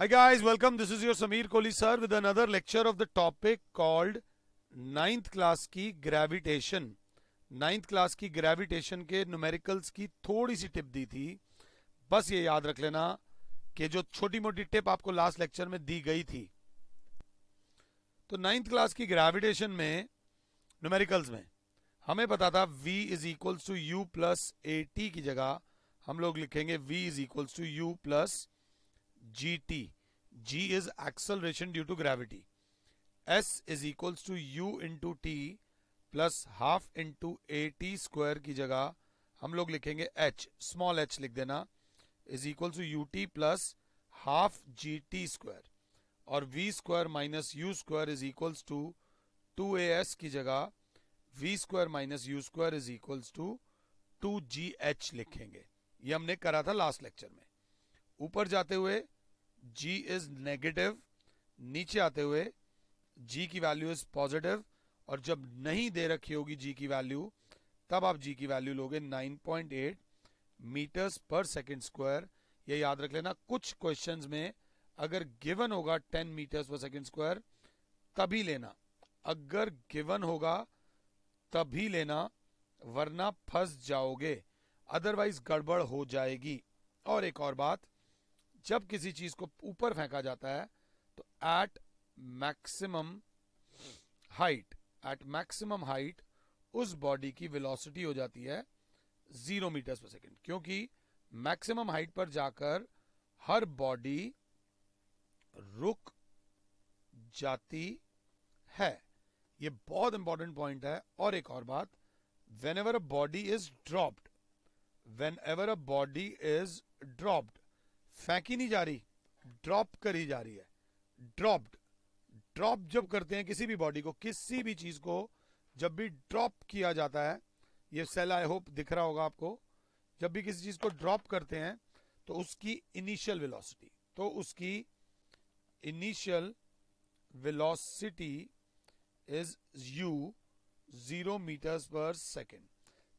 Hi guys, welcome. This is your Samir Kohli sir with another lecture of the topic called ninth class की gravitation. Ninth class की gravitation के numericals की थोड़ी सी tip दी थी बस ये याद रख लेना कि जो छोटी मोटी टिप आपको लास्ट लेक्चर में दी गई थी तो नाइन्थ क्लास की ग्रेविटेशन में न्यूमेरिकल्स में हमें पता था v is equals to u plus a t की जगह हम लोग लिखेंगे v is equals to u plus gt g is acceleration due to gravity. S is equals to u into t plus half into a t square की जगह हम लोग लिखेंगे h स्मॉल h लिख देना is equal to u t plus half g t square और v square minus u square is equals to two a s की जगह v square minus u square is equals to two g h लिखेंगे. ये हमने करा था last lecture में. ऊपर जाते हुए जी इज़ नेगेटिव नीचे आते हुए जी की वैल्यू इज़ पॉजिटिव और जब नहीं दे रखी होगी जी की वैल्यू तब आप जी की वैल्यू लोगे 9.8 मीटर्स पर सेकंड स्क्वायर ये याद रख लेना, कुछ क्वेश्चंस में अगर गिवन होगा 10 मीटर्स पर सेकंड स्क्वायर तभी लेना। अगर गिवन होगा, तभी लेना, वरना फंस जाओगे। अदरवाइज़ गड़बड़ हो जाएगी। और एक और बात जब किसी चीज़ को ऊपर फेंका जाता है तो at maximum height at maximum height उस बॉडी की वेलोसिटी हो जाती है ज़ीरो मीटर्स पर सेकेंड क्योंकि मैक्सिमम हाइट पर जाकर हर बॉडी रुक जाती है। ये बहुत इंपॉर्टेंट पॉइंट है। और एक और बात whenever a body is dropped whenever a body is dropped फेंकी नहीं जा रही ड्रॉप करी जा रही है। ड्रॉप्ड ड्रॉप जब करते हैं किसी भी बॉडी को, किसी भी चीज़ को, जब भी ड्रॉप किया जाता है, ये सेल आई होप दिख रहा होगा आपको, जब भी किसी चीज़ को ड्रॉप करते हैं तो उसकी इनिशियल वेलोसिटी तो उसकी initial velocity is u zero metres पर सेकेंड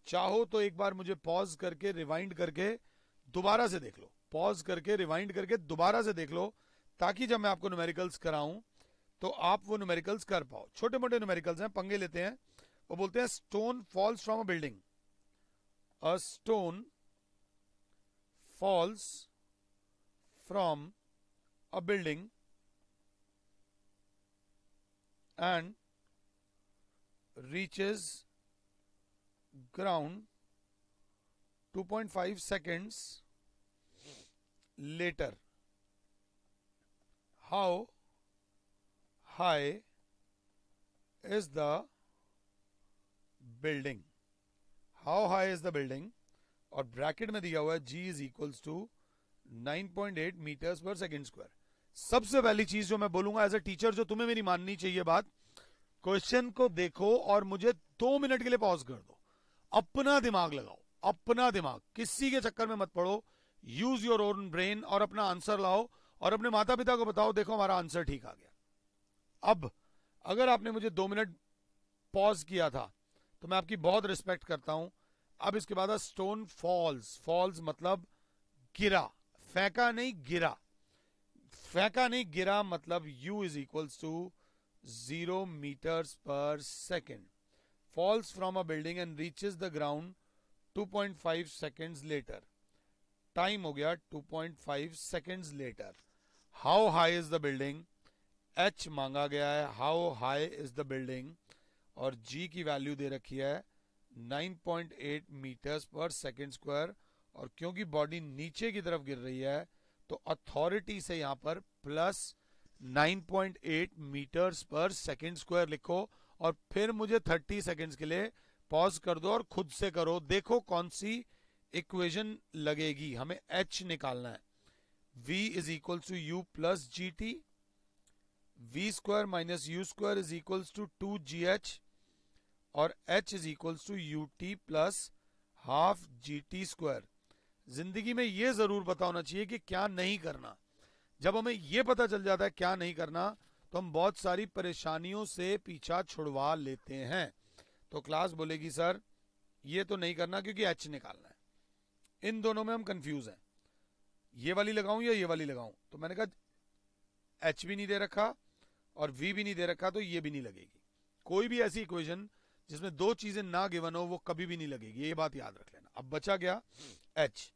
चाहो तो एक बार मुझे पॉज करके रिवाइंड करके, दोबारा से देख लो। पॉज करके रिवाइंड करके दोबारा से देख लो, ताकि जब मैं आपको न्यूमेरिकल्स कराऊं तो आप वो न्यूमेरिकल्स कर पाओ। छोटे मोटे न्यूमेरिकल्स हैं, पंगे लेते हैं। वो बोलते हैं stone falls from a building a stone falls from a building and reaches ground 2.5 seconds later how high is the building? How high is the building? और ब्रैकेट में दिया हुआ है, g is equals to 9.8 metres पर second square सबसे पहली चीज़ जो मैं बोलूँगा एज ए टीचर जो तुम्हें मेरी माननी चाहिए बात क्वेश्चन को देखो और मुझे दो मिनट के लिए पॉज कर दो। अपना दिमाग लगाओ, अपना दिमाग। किसी के चक्कर में मत पड़ो। यूज़ योर ओन ब्रेन और अपना आंसर लाओ और अपने माता पिता को बताओ, देखो हमारा आंसर ठीक आ गया। अब, अगर आपने मुझे दो मिनट पॉज किया था तो मैं आपकी बहुत रिस्पेक्ट करता हूँ। अब इसके बाद स्टोन फॉल्स फॉल्स मतलब गिरा। फेंका नहीं, गिरा। फेंका नहीं, गिरा मतलब u is equals to zero metres per second falls from a building and reaches the ground 2.5 seconds later time हो गया 2.5 seconds later how high is the building H मांगा गया है how high is the building और G की value दे रखी है 9.8 metres पर सेकेंड स्क्वायर और क्योंकि बॉडी नीचे की तरफ़ गिर रही है तो अथॉरिटी से यहाँ पर प्लस 9.8 मीटर्स पर सेकेंड स्क्वायर लिखो और फिर मुझे 30 सेकेंड्स के लिए पॉज कर दो और खुद से करो। देखो कौन सी इक्वेशन लगेगी। हमें एच निकालना है। v is equal to u plus g t v square minus u square is equal to two g h और h is equal to u t plus half g t square ज़िंदगी में यह ज़रूर पता होना चाहिए कि क्या नहीं करना। जब हमें यह पता चल जाता है क्या नहीं करना तो हम बहुत सारी परेशानियों से पीछा छुड़वा लेते हैं। तो क्लास बोलेगी, सर, ये तो नहीं करना क्योंकि एच निकालना है। इन दोनों में हम कंफ्यूज हैं। ये वाली लगाऊँ या ये वाली लगाऊँ? तो मैंने कहा एच भी नहीं दे रखा और वी भी नहीं दे रखा तो ये भी नहीं लगेगी। कोई भी ऐसी इक्वेशन जिसमें दो चीज़ें ना गिवन हो, वो कभी भी नहीं लगेगी। ये बात याद रख लेना। अब बचा गया एच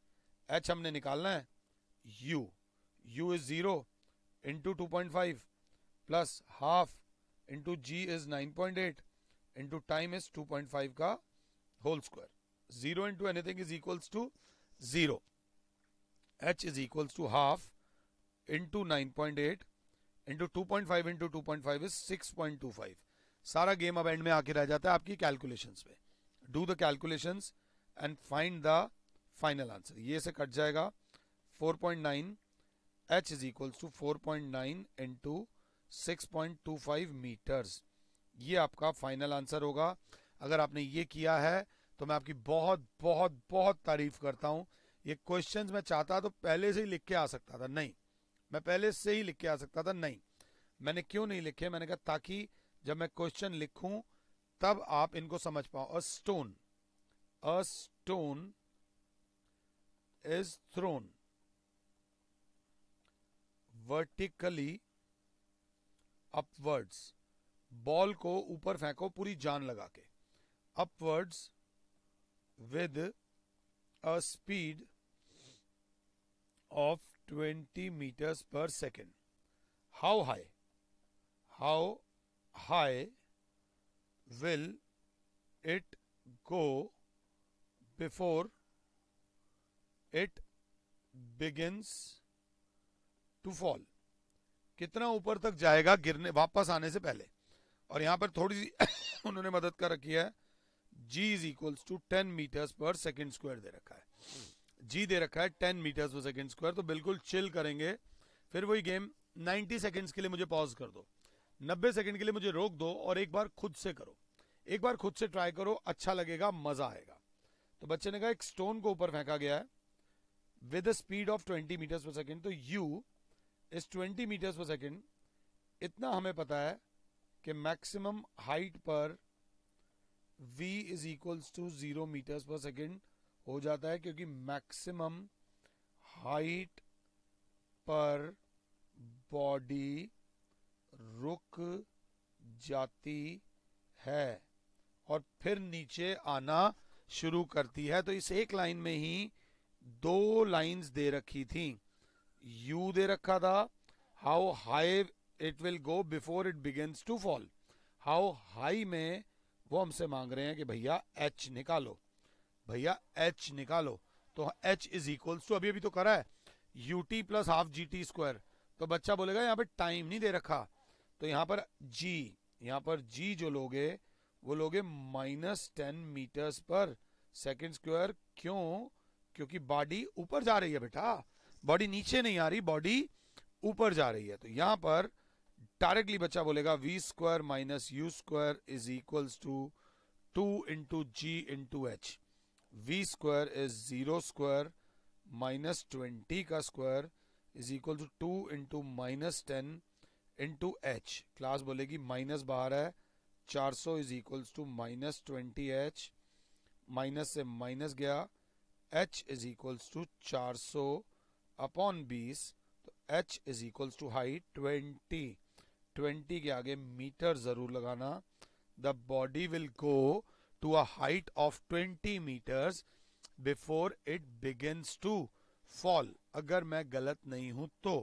एच हमने निकालना है। U u is zero into two point five plus half into g is nine point eight into time is two point five का whole square zero into anything is equals to zero h is equals to half into nine point eight into two point five into two point five is six point two five सारा game अब end में आके रह जाता है आपकी calculations पे do the calculations and find the final answer ये से कट जाएगा। 4.9 h is equals to 4.9 point nine into six point two five metres ये आपका फाइनल आंसर होगा। अगर आपने ये किया है तो मैं आपकी बहुत बहुत बहुत तारीफ़ करता हूँ। ये क्वेश्चंस मैं चाहता तो पहले से ही लिख के आ सकता था। नहीं, मैं पहले से ही लिख के आ सकता था। नहीं, मैंने क्यों नहीं लिखे? मैंने कहा, ताकि जब मैं क्वेश्चन लिखूं, तब आप इनको समझ पाओ। A stone a stone is thrown vertically upwards ball को ऊपर फेंको, पूरी जान लगा के। Upwards with a speed of 20 meters per second. How high? How high will it go before it begins to fall? कितना ऊपर तक जाएगा गिरने वापस आने से पहले और यहाँ पर थोड़ी सी उन्होंने मदद कर रखी है g is equals to 10 metres पर सेकेंड स्क्वायर दे रखा है। जी दे रखा है टेन मीटर्स पर सेकेंड स्क्वायर तो बिल्कुल चिल करेंगे। फिर वही गेम 90 सेकेंड्स के लिए मुझे पॉज कर दो। 90 सेकेंड के लिए मुझे रोक दो और एक बार खुद से करो। एक बार खुद से ट्राई करो अच्छा लगेगा, मज़ा आएगा। तो बच्चे ने कहा, एक स्टोन को ऊपर फेंका गया है। विद स्पीड ऑफ़ 20 मीटर्स पर सेकेंड तो यू इज़ 20 मीटर्स पर सेकेंड इतना हमें पता है कि मैक्सिमम हाइट पर v is equals to zero metres पर सेकेंड हो जाता है क्योंकि मैक्सिमम हाइट पर बॉडी रुक जाती है और फिर नीचे आना शुरू करती है। तो इस एक लाइन में ही दो लाइंस दे रखी थी। यू दे रखा था। How high it will go before it begins to fall how high में वो हमसे मांग रहे हैं कि भैया एच निकालो। भैया एच निकालो। तो एच इज़ इक्वल्स टू अभी अभी तो करा है u t plus half g t square तो बच्चा बोलेगा, यहाँ पे टाइम नहीं दे रखा। तो यहाँ पर जी यहाँ पर जी जो लोगे, वो लोगे minus ten metres per second square क्यों? क्योंकि बॉडी ऊपर जा रही है बेटा। बॉडी नीचे नहीं आ रही बॉडी ऊपर जा रही है। तो यहाँ पर डायरेक्टली बच्चा बोलेगा v square minus u square is equals to two into g into h v square is zero square minus twenty का square is equal to two into minus ten into h class बोलेगी minus बाहर है, चार सौ is equals to minus twenty h minus से minus गया h is equals to चार सौ अपॉन बीस तो h is equals to height twenty twenty के आगे मीटर ज़रूर लगाना। The body will go to a height of 20 meters before it begins to fall. अगर मैं गलत नहीं हूँ तो।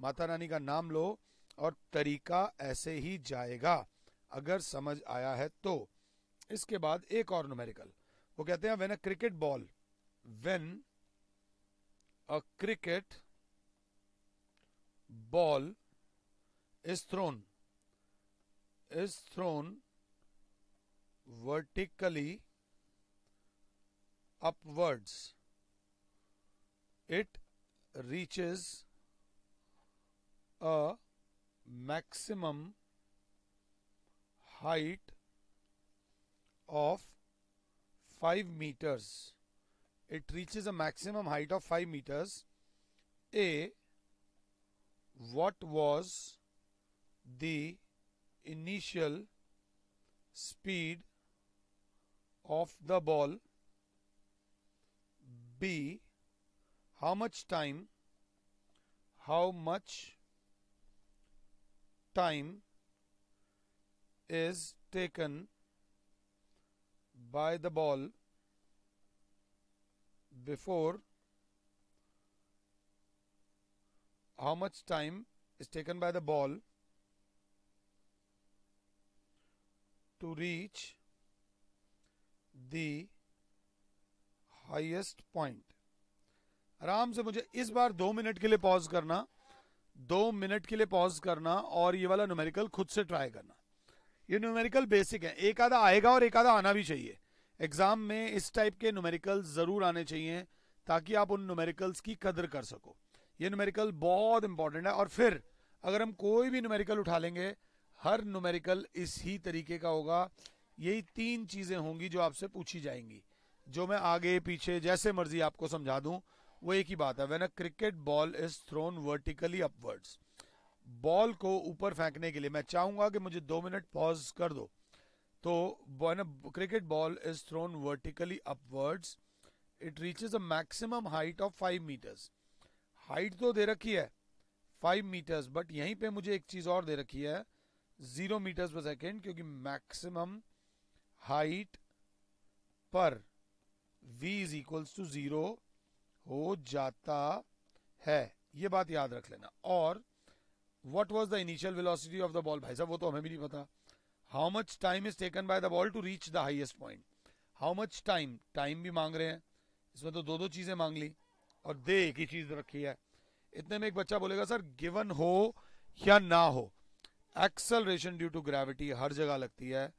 माता रानी का नाम लो और तरीका ऐसे ही जाएगा। अगर समझ आया है तो। इसके बाद एक और न्यूमेरिकल वो कहते हैं when a cricket ball when a cricket ball is thrown is thrown vertically upwards. It reaches a maximum height of 5 meters. It reaches a maximum height of 5 meters. A what was the initial speed of the ball B how much time how much time is taken by the ball before how much time is taken by the ball to reach the highest point. आराम से मुझे इस बार दो minute के लिए pause करना, दो minute के लिए पॉज करना और ये वाला न्यूमेरिकल खुद से ट्राई करना। ये न्यूमेरिकल बेसिक है। एक आधा आएगा और एक आधा आना भी चाहिए। एग्ज़ाम में इस टाइप के न्यूमेरिकल ज़रूर आने चाहिए ताकि आप उन न्यूमेरिकल्स की कदर कर सको। ये न्यूमेरिकल बहुत इंपॉर्टेंट है और फिर अगर हम कोई भी न्यूमेरिकल उठा लेंगे हर न्यूमेरिकल इस ही तरीके का होगा। यही तीन चीज़ें होंगी जो आपसे पूछी जाएँगी। जो मैं आगे, पीछे, जैसे मर्ज़ी आपको समझा दूँ, वो एक ही बात है। When a cricket ball is thrown vertically upwards ball को ऊपर फेंकने के लिए मैं चाहूँगा कि मुझे दो मिनट पॉज कर दो। तो cricket ball is thrown vertically upwards it reaches a maximum height of five metres height तो दे रखी है फाइव मीटर्स बट यहीं पे मुझे एक चीज़ और दे रखी है। ज़ीरो मीटर्स पर सेकेंड क्योंकि मैक्सिमम हाइट पर v is equals to zero हो जाता है। ये बात याद रख लेना। और what was the initial velocity of the ball भाई साहब, वो तो हमें भी नहीं पता। How much time is taken by the ball to reach the highest point how much time time भी मांग रहे हैं। इसमें तो दो दो चीज़ें मांग ली। और दे एक ही चीज़ रखी है। इतने में एक बच्चा बोलेगा, सर गिवन हो या ना हो? एक्सलरेशन ड्यू टू ग्रेविटी हर जगह लगती है।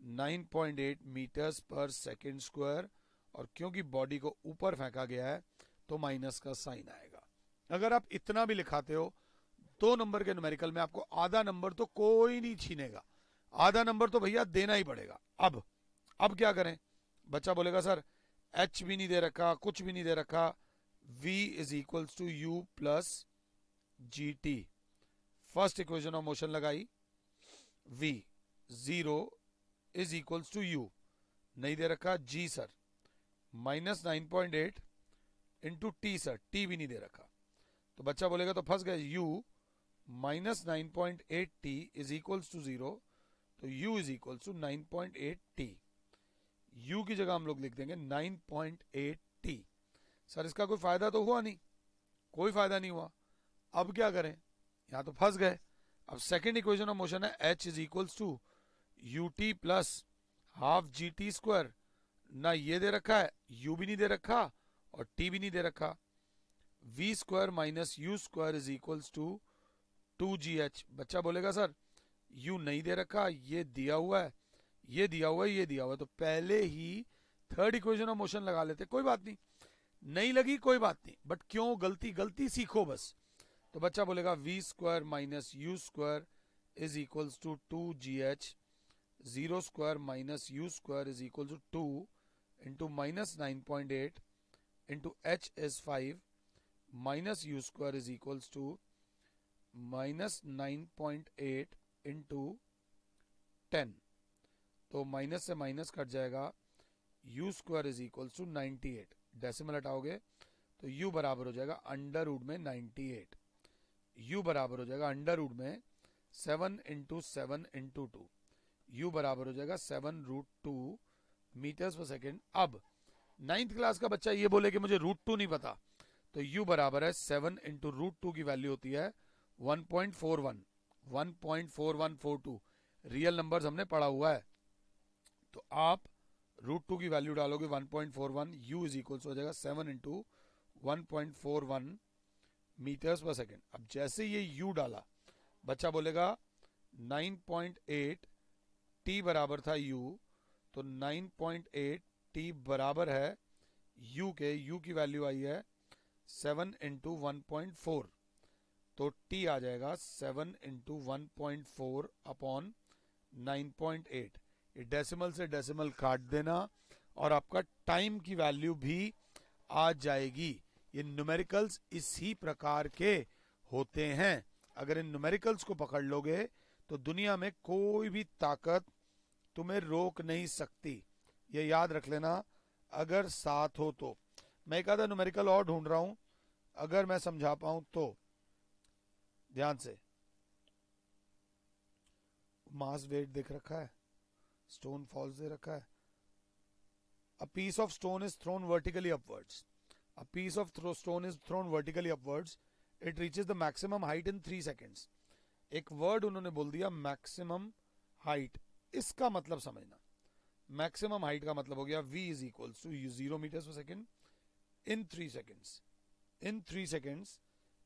9.8 मीटर्स पर सेकेंड स्क्वायर और क्योंकि बॉडी को ऊपर फेंका गया है तो माइनस का साइन आएगा। अगर आप इतना भी लिखाते हो, दो नंबर के न्यूमेरिकल में आपको आधा नंबर तो कोई नहीं छीनेगा। आधा नंबर तो भैया देना ही पड़ेगा। अब अब क्या करें? बच्चा बोलेगा, सर एच भी नहीं दे रखा, कुछ भी नहीं दे रखा। V is equals to u plus g t first equation of motion लगाई, v zero is equals to u नहीं दे रखा, g sir minus nine point eight into t sir t भी नहीं दे रखा। तो बच्चा बोलेगा तो फंस गए u minus nine point eight t is equals to zero तो u is equals to nine point eight t u की जगह हम लोग लिख देंगे nine point eight t sir इसका कोई फ़ायदा तो हुआ नहीं। कोई फ़ायदा नहीं हुआ। अब क्या करें? यहाँ तो फंस गए। अब सेकेंड इक्वेशन ऑफ़ मोशन है h is equals to u t plus half g t square ना ये दे रखा है यू भी नहीं दे रखा और टी भी नहीं दे रखा। V square minus u square is equals to two g h बच्चा बोलेगा, सर यू नहीं दे रखा, ये दिया हुआ है, ये दिया हुआ है, ये दिया हुआ है। तो पहले ही थर्ड इक्वेशन ऑफ़ मोशन लगा लेते, कोई बात नहीं। नहीं लगी, कोई बात नहीं। बट क्यों? गलती गलती सीखो बस। तो बच्चा बोलेगा v square minus u square is equals to two g h zero square minus u square is equal to two into minus nine point eight into h is five minus u square is equals to minus nine point eight into ten तो minus से minus cut जाएगा u square is equals to ninety eight decimal हटाओगे तो u बराबर हो जाएगा under root में 98 u बराबर हो जाएगा अंडर रूट में seven into seven into two u बराबर हो जाएगा seven root two metres per second अब नाइन्थ क्लास का बच्चा ये बोले कि मुझे रूट टू नहीं पता तो यू बराबर है सेवन इंटू रूट टू की वैल्यू होती है 1.41 1.4142 रियल नंबर्स हमने पढ़ा हुआ है। तो आप रूट टू की वैल्यू डालोगे 1.41 यू इज़ इक्वल्स हो जाएगा seven into one point four one metres per second. अब जैसे ये यू डाला, बच्चा बोलेगा 9.8 टी बराबर था यू तो 9.8 टी बराबर है यू के यू की वैल्यू आई है सेवन इंटू वन तो टी आ जाएगा seven into one point four upon nine point eight ये डेसिमल से डेसिमल काट देना और आपका टाइम की वैल्यू भी आ जाएगी। ये न्यूमेरिकल्स इसी प्रकार के होते हैं। अगर इन न्यूमेरिकल्स को पकड़ लोगे तो दुनिया में कोई भी ताकत तुम्हें रोक नहीं सकती। ये याद रख लेना, अगर साथ हो तो। मैं एक आधा न्यूमेरिकल और ढूंढ रहा हूँ। अगर मैं समझा पाऊँ तो। ध्यान से। मास वेट देख रखा है। स्टोन फॉल्स दे रखा है। A piece of stone is thrown vertically upwards a piece of throw stone is thrown vertically upwards it reaches the maximum height in 3 seconds एक वर्ड उन्होंने बोल दिया मैक्सिमम हाइट इसका मतलब समझना मैक्सिमम हाइट का मतलब हो गया v is equal to zero metre per second in three seconds in three seconds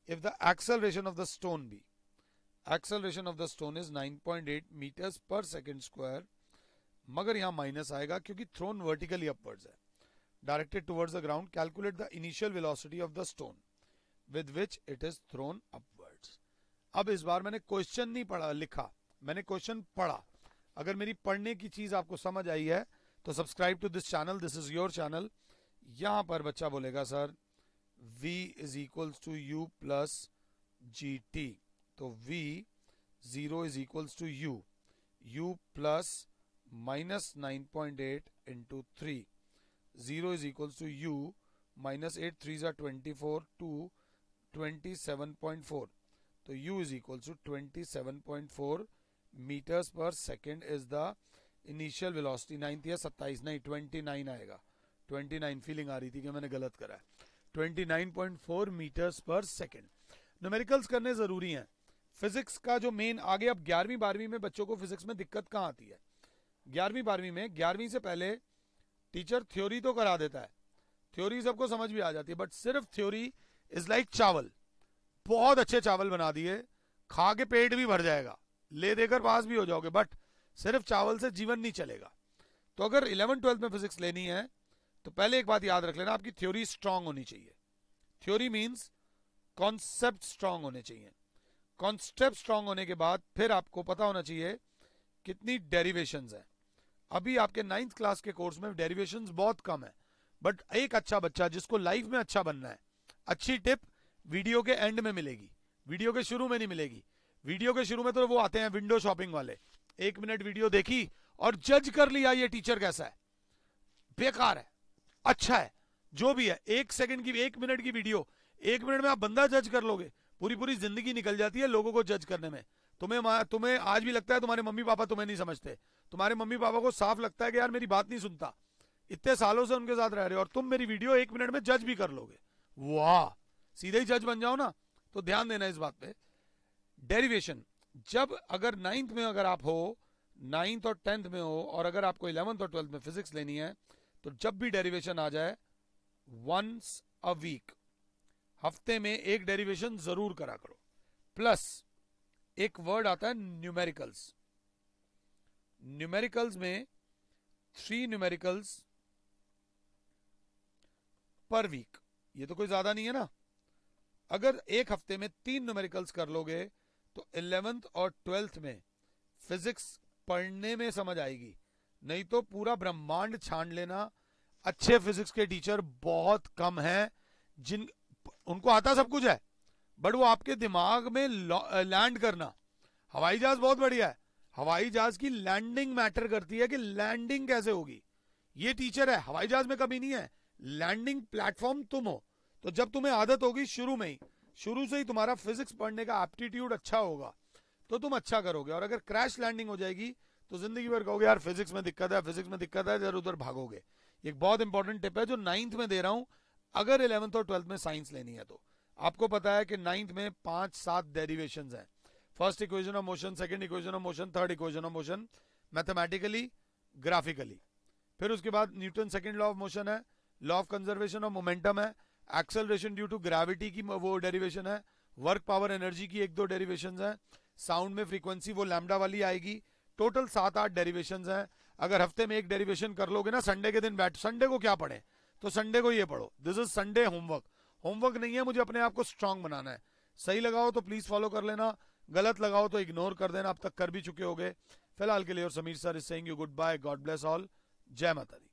if the acceleration of the stone be acceleration of the stone is 9.8 meters per second square मगर यहाँ minus आएगा क्योंकि thrown vertically upwards है directed towards the ground calculate the initial velocity of the stone with which it is thrown upwards अब इस बार मैंने question नहीं पढ़ा, लिखा। मैंने क्वेश्चन पढ़ा। अगर मेरी पढ़ने की चीज़ आपको समझ आई है तो subscribe to this channel this is your channel यहाँ पर बच्चा बोलेगा, sir, v is equal to u plus g t तो v zero is equal to u u plus minus nine point eight into three zero is equal to u minus eight three ज़ा twenty four to twenty seven point four तो u is equal to twenty seven point four metres per second is the initial velocity ninth या सत्ताईस? नहीं twenty nine आएगा। Twenty nine feeling आ रही थी कि मैंने गलत करा है। Twenty nine point four metres per second numericals करने ज़रूरी हैं। फिजिक्स का जो मेन आगे अब ग्यारहवीं, बारहवीं में बच्चों को फिजिक्स में दिक्कत कहाँ आती है? ग्यारहवीं, बारहवीं में, ग्यारहवीं से पहले टीचर थ्योरी तो करा देता है। थ्योरी सबको समझ भी आ जाती है बट सिर्फ़ थ्योरी इज़ लाइक चावल। बहुत अच्छे चावल बना दिए, खा के पेट भी भर जाएगा, ले देकर पास भी हो जाओगे बट सिर्फ़ चावल से जीवन नहीं चलेगा। तो अगर इलेवन ट्वेल्थ में फिजिक्स लेनी है तो पहले एक बात याद रख लेना, आपकी थ्योरी स्ट्रांग होनी चाहिए। थ्योरी मीन्स कॉन्सेप्ट स्ट्रांग होने चाहिए। कॉन्सेप्ट स्ट्रांग होने के बाद फिर आपको पता होना चाहिए कितनी डेरिवेशन है। अभी आपके नाइन्थ क्लास के कोर्स में डेरिवेशन बहुत कम है बट एक अच्छा बच्चा जिसको लाइफ में अच्छा बनना है, अच्छी टिप वीडियो के एंड में मिलेगी वीडियो के शुरू में नहीं मिलेगी वीडियो के शुरू में तो वो आते हैं विंडो शॉपिंग वाले, एक मिनट वीडियो देखी और जज कर लिया ये टीचर कैसा है, बेकार है अच्छा है, जो भी है, एक सेकंड की, एक मिनट की वीडियो एक मिनट में आप बंदा जज कर लोगे, पूरी पूरी ज़िंदगी निकल जाती है लोगों को जज करने में, तुम्हें तुम्हें आज भी लगता है तुम्हारे मम्मी पापा तुम्हें नहीं समझते तुम्हारे मम्मी पापा को साफ़ लगता है कि यार मेरी बात नहीं सुनता। इतने सालों से उनके साथ रह रहे हो और तुम मेरी वीडियो एक मिनट में जज भी कर लोगे। वाह! सीधे ही जज बन जाओ ना। तो ध्यान देना इस बात पे। डेरिवेशन। जब अगर नाइन्थ में अगर आप हो, नाइन्थ और टेंथ में हो, और अगर आपको इलेवंथ और ट्वेल्थ में फिजिक्स लेनी है तो जब भी डेरिवेशन आ जाए वंस अ वीक हफ़्ते में एक डेरिवेशन ज़रूर करा करो। प्लस, एक वर्ड आता है न्यूमेरिकल्स न्यूमेरिकल्स में थ्री न्यूमेरिकल्स पर वीक ये तो कोई ज़्यादा नहीं है ना? अगर एक हफ़्ते में तीन न्यूमेरिकल्स कर लोगे तो इलेवेंथ और ट्वेल्थ में फिजिक्स पढ़ने में समझ आएगी। नहीं तो पूरा ब्रह्मांड छान लेना। अच्छे फिजिक्स के टीचर बहुत कम हैं, जिन, उनको आता सब कुछ है बट वो आपके दिमाग में लैंड करना। हवाई जहाज़ बहुत बढ़िया है। हवाई जहाज़ की लैंडिंग मैटर करती है कि लैंडिंग कैसे होगी। ये टीचर है, हवाई जहाज़ में कभी नहीं है। लैंडिंग प्लेटफॉर्म तुम हो। तो जब तुम्हें आदत होगी शुरू में ही, शुरू से ही तुम्हारा फिजिक्स पढ़ने का एप्टीट्यूड अच्छा होगा तो तुम अच्छा करोगे। और अगर क्रैश लैंडिंग हो जाएगी तो ज़िंदगी भर कहोगे, यार, फिजिक्स में दिक्कत है, फिजिक्स में दिक्कत है, इधर उधर भागोगे। एक बहुत इंपॉर्टेंट टिप है जो नाइन्थ में दे रहा हूँ। अगर इलेवंथ और ट्वेल्थ में साइंस लेनी है तो। आपको पता है कि नाइन्थ में पाँच सात डेरिवेशन है। First equation of motion second equation of motion third equation of motion mathematically graphically फिर उसके बाद Newton second law of motion है law of conservation of momentum है एक्सेलरेशन ड्यू टू ग्रेविटी की वो डेरिवेशन है वर्क पावर एनर्जी की एक दो डेरिवेशन है साउंड में फ्रीक्वेंसी वो लैमडा वाली आएगी टोटल सात आठ डेरिवेशन है। अगर हफ़्ते में एक डेरिवेशन कर लोगे ना संडे के दिन बैठ संडे को क्या पढ़े? तो संडे को ये पढ़ो। This is Sunday homework homework नहीं है, मुझे अपने आप को स्ट्रांग बनाना है। सही लगाओ तो प्लीज़ फॉलो कर लेना। गलत लगाओ तो इग्नोर कर देना, अब तक कर भी चुके होगे। फ़िलहाल के लिए और Sameer sir is saying you good bye God bless all जय माता दी।